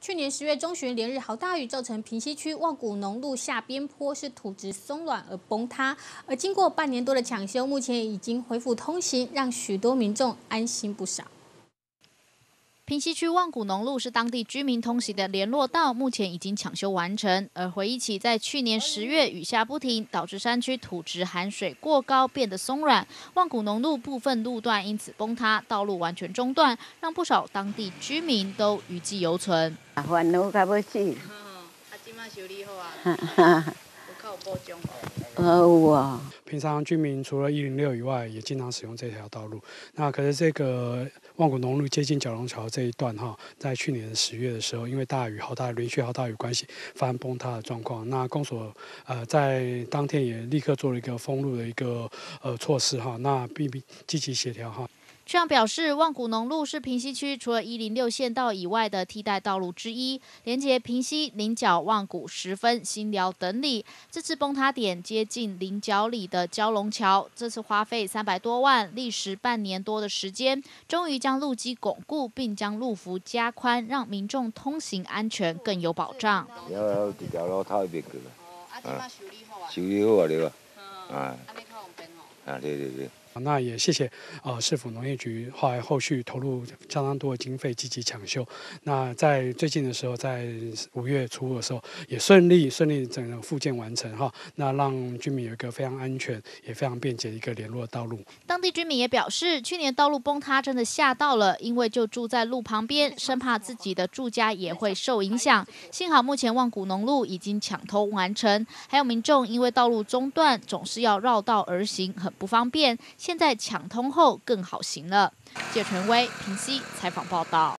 去年十月中旬连日豪大雨，造成平西区望古农路下边坡是土质松软而崩塌，而经过半年多的抢修，目前已经恢复通行，让许多民众安心不少。平西区望古农路是当地居民通行的联络道，目前已经抢修完成。而回忆起在去年十月雨下不停，导致山区土质含水过高，变得松软，望古农路部分路段因此崩塌，道路完全中断，让不少当地居民都余悸犹存。烦恼到要死。啊，今麦修理好啊，有靠保障。有啊。平常居民除了一零六以外，也经常使用这条道路。那可是这个望古农路接近角龙桥这一段哈，在去年十月的时候，因为大雨好大连续好大雨关系，发生崩塌的状况。那公所呃在当天也立刻做了一个封路的一个呃措施哈，那并积极协调哈。区长表示，望古农路是平西区除了一零六县道以外的替代道路之一，连接平西、菱角、望古、十分、新寮等里。这次崩塌点接近菱角里的蛟龙桥，这次花费三百多万，历时半年多的时间，终于将路基巩固，并将路幅加宽，让民众通行安全更有保障。要一条路头一边去啊，修理好啊，修理好啊，对吧？啊，啊，对对对。那也谢谢呃市府农业局后来后续投入相当多的经费积极抢修。那在最近的时候，在五月初的时候也顺利顺利整个复建完成哈。那让居民有一个非常安全也非常便捷的一个联络道路。当地居民也表示，去年道路崩塌真的吓到了，因为就住在路旁边，生怕自己的住家也会受影响。幸好目前望古农路已经抢通完成，还有民众因为道路中断，总是要绕道而行，很不方便。现在抢通后更好行了。谢权威评析采访报道。